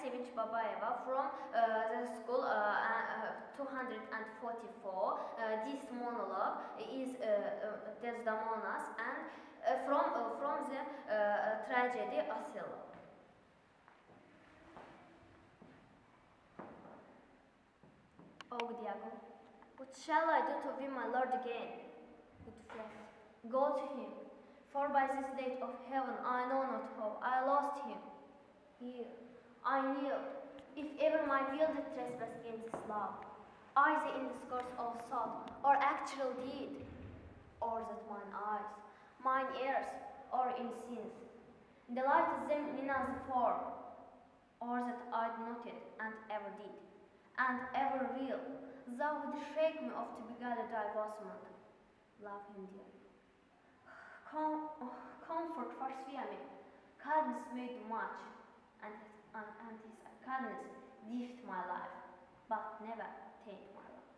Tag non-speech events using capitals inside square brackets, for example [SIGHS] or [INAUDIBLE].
Sevinj from uh, the school uh, uh, 244. Uh, this monologue is Desdemona's and from, from the tragedy Othello. Oh, Iago, what shall I do to win my Lord again? Good friend, go to him, for by this date of heaven I know not how I lost him. Here, I kneel, if ever my will did trespass against his love, either in discourse of thought or actual deed, or that mine eyes, mine ears, or in sins, delighted them in as form, or that I noted and ever did, and ever will, thou would shake me off to beguile divestment. Love him dear. [SIGHS] Com- [SIGHS] comfort forswear me, kindness made much, and and his kindness gift my life, but never taint my life.